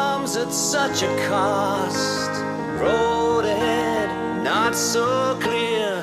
comes at such a cost. Road ahead, not so clear.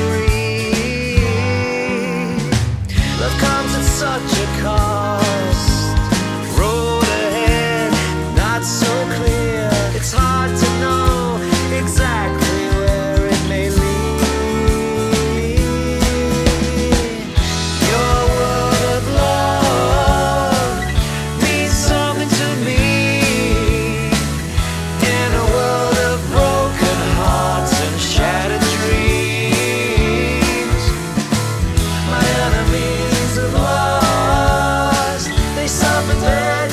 misery. Love comes at such a cost. deserve.